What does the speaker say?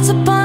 lots upon